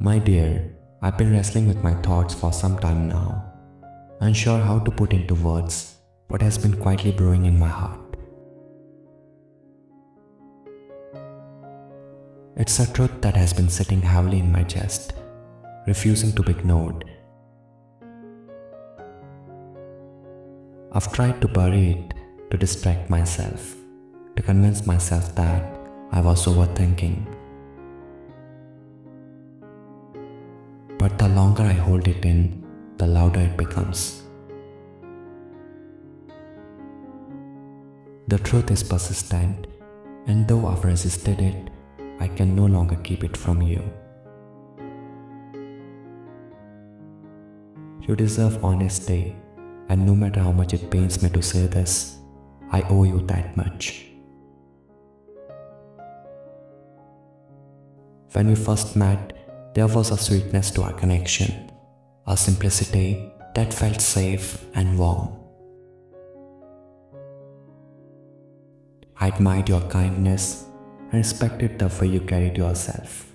My dear, I've been wrestling with my thoughts for some time now, unsure how to put into words what has been quietly brewing in my heart. It's a truth that has been sitting heavily in my chest, refusing to be ignored. I've tried to bury it to distract myself, to convince myself that I was overthinking. But the longer I hold it in, the louder it becomes. The truth is persistent, and though I've resisted it, I can no longer keep it from you. You deserve honesty, and no matter how much it pains me to say this, I owe you that much. When we first met, there was a sweetness to our connection, a simplicity that felt safe and warm. I admired your kindness and respected the way you carried yourself.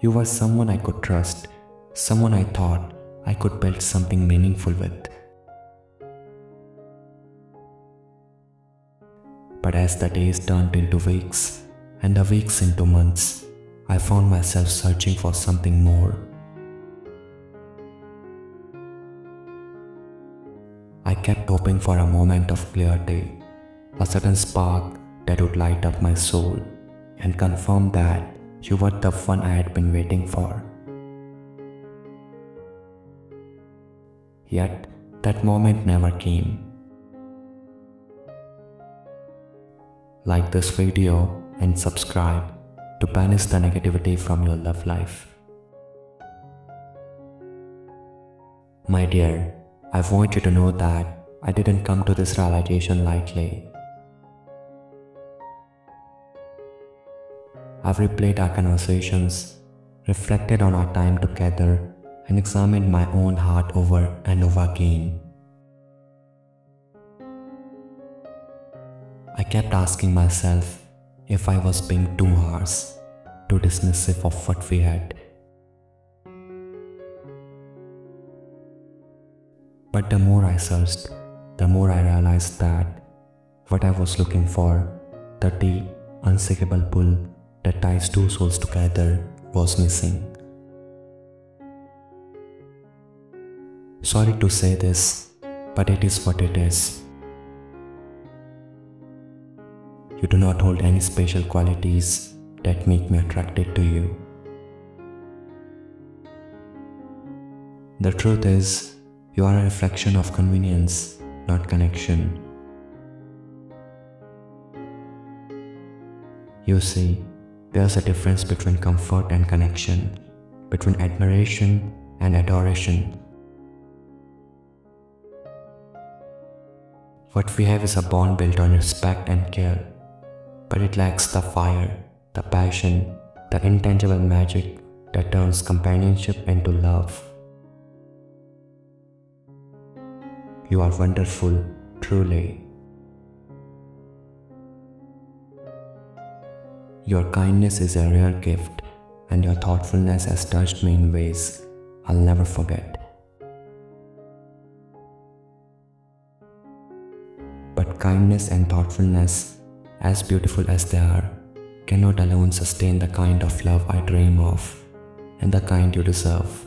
You were someone I could trust, someone I thought I could build something meaningful with. But as the days turned into weeks and the weeks into months, I found myself searching for something more. I kept hoping for a moment of clarity a sudden spark that would light up my soul and confirm that you were the one I had been waiting for. Yet, that moment never came. Like this video and subscribe to banish the negativity from your love life. My dear, I want you to know that I didn't come to this realization lightly. I've replayed our conversations, reflected on our time together, and examined my own heart over and over again. I kept asking myself if I was being too harsh, too dismissive of what we had. But the more I searched, the more I realized that what I was looking for, the deep, unshakable pull that ties two souls together was missing. Sorry to say this, but it is what it is. You do not hold any special qualities that make me attracted to you. The truth is, you are a reflection of convenience, not connection. You see, there's a difference between comfort and connection, between admiration and adoration. What we have is a bond built on respect and care, but it lacks the fire, the passion, the intangible magic that turns companionship into love. You are wonderful, truly. Your kindness is a rare gift, and your thoughtfulness has touched me in ways I'll never forget. But kindness and thoughtfulness, as beautiful as they are, cannot alone sustain the kind of love I dream of and the kind you deserve.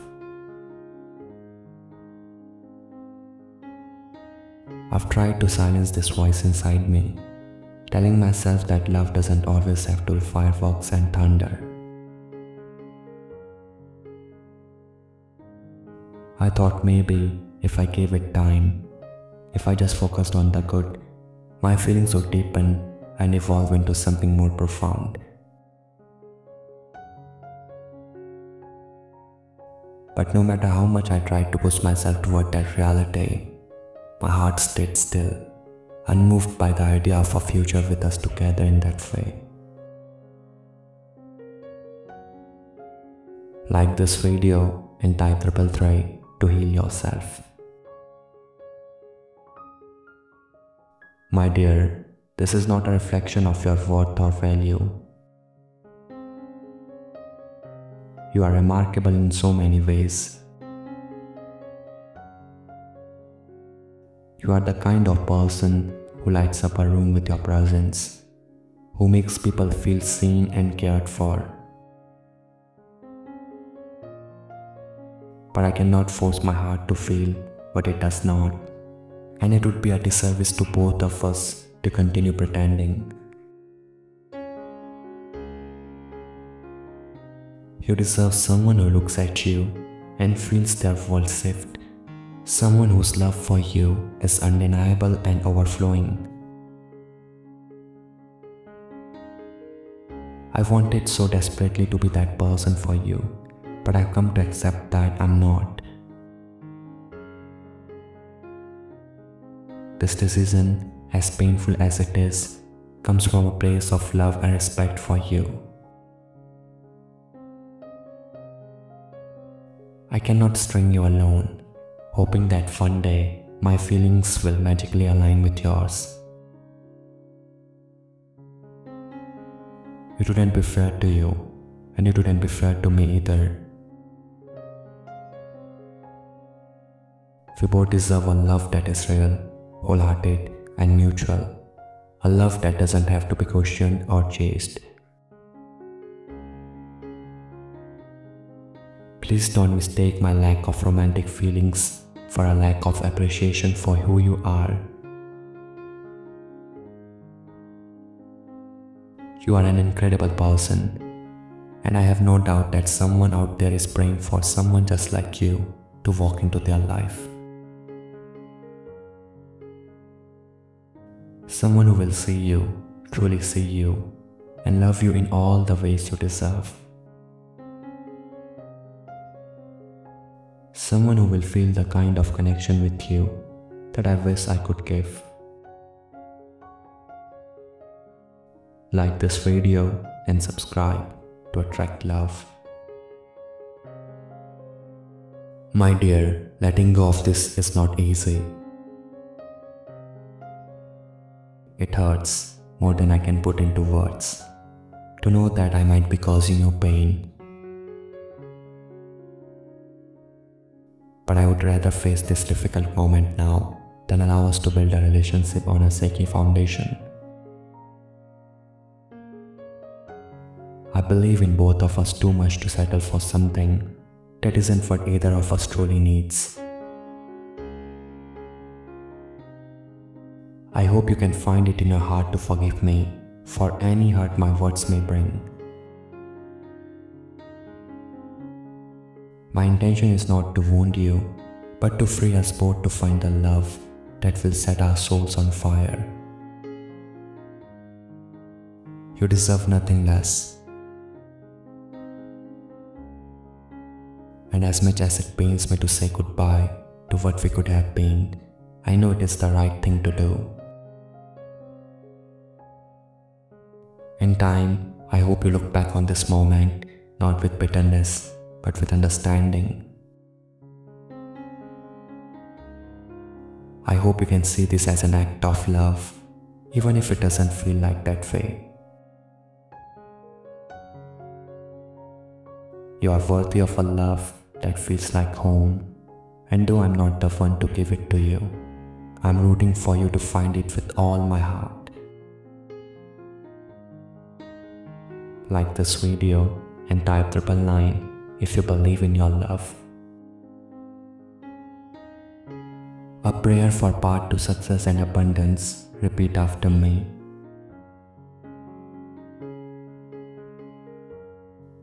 I've tried to silence this voice inside me telling myself that love doesn't always have to be fireworks and thunder. I thought maybe if I gave it time, if I just focused on the good, my feelings would deepen and evolve into something more profound. But no matter how much I tried to push myself toward that reality, my heart stayed still unmoved by the idea of a future with us together in that way. Like this video and type triple three to heal yourself. My dear, this is not a reflection of your worth or value. You are remarkable in so many ways. You are the kind of person who lights up a room with your presence, who makes people feel seen and cared for. But I cannot force my heart to feel what it does not, and it would be a disservice to both of us to continue pretending. You deserve someone who looks at you and feels their world shift Someone whose love for you is undeniable and overflowing. I wanted so desperately to be that person for you, but I've come to accept that I'm not. This decision, as painful as it is, comes from a place of love and respect for you. I cannot string you alone hoping that one day my feelings will magically align with yours. It wouldn't be fair to you, and it wouldn't be fair to me either. We both deserve a love that is real, wholehearted, and mutual. A love that doesn't have to be questioned or chased. Please don't mistake my lack of romantic feelings for a lack of appreciation for who you are. You are an incredible person, and I have no doubt that someone out there is praying for someone just like you to walk into their life. Someone who will see you, truly see you, and love you in all the ways you deserve. Someone who will feel the kind of connection with you that I wish I could give. Like this video and subscribe to attract love. My dear, letting go of this is not easy. It hurts more than I can put into words. To know that I might be causing you pain But I would rather face this difficult moment now than allow us to build a relationship on a shaky foundation. I believe in both of us too much to settle for something that isn't what either of us truly needs. I hope you can find it in your heart to forgive me for any hurt my words may bring. My intention is not to wound you, but to free us both to find the love that will set our souls on fire. You deserve nothing less. And as much as it pains me to say goodbye to what we could have been, I know it is the right thing to do. In time, I hope you look back on this moment not with bitterness but with understanding. I hope you can see this as an act of love, even if it doesn't feel like that way. You are worthy of a love that feels like home, and though I'm not the one to give it to you, I'm rooting for you to find it with all my heart. Like this video and type triple nine if you believe in your love. A prayer for path to success and abundance. Repeat after me.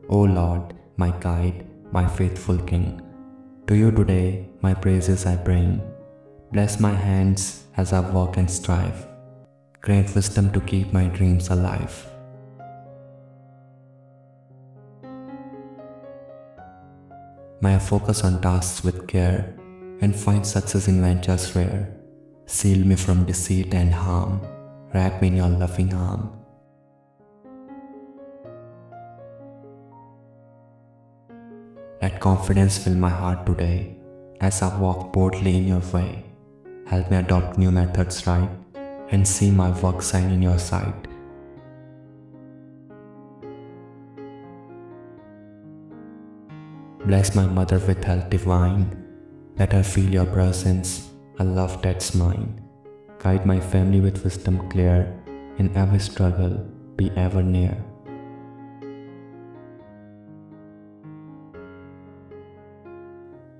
O Lord, my guide, my faithful King, to you today my praises I bring. Bless my hands as I walk and strive. Grant wisdom to keep my dreams alive. May I focus on tasks with care and find success in ventures rare. Seal me from deceit and harm. Wrap me in your loving arm. Let confidence fill my heart today as I walk boldly in your way. Help me adopt new methods right and see my work shine in your sight. Bless my mother with health divine. Let her feel your presence, a love that's mine. Guide my family with wisdom clear. In every struggle, be ever near.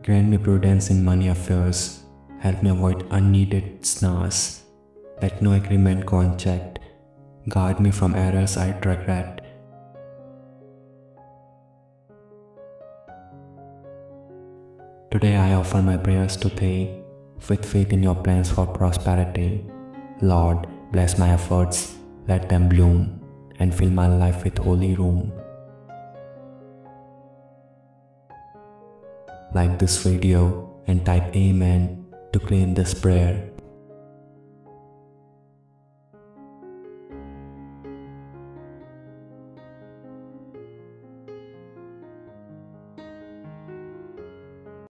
Grant me prudence in money affairs. Help me avoid unneeded snares. Let no agreement go unchecked. Guard me from errors I'd regret. Today I offer my prayers to Thee with faith in your plans for prosperity. Lord, bless my efforts, let them bloom, and fill my life with holy room. Like this video and type Amen to claim this prayer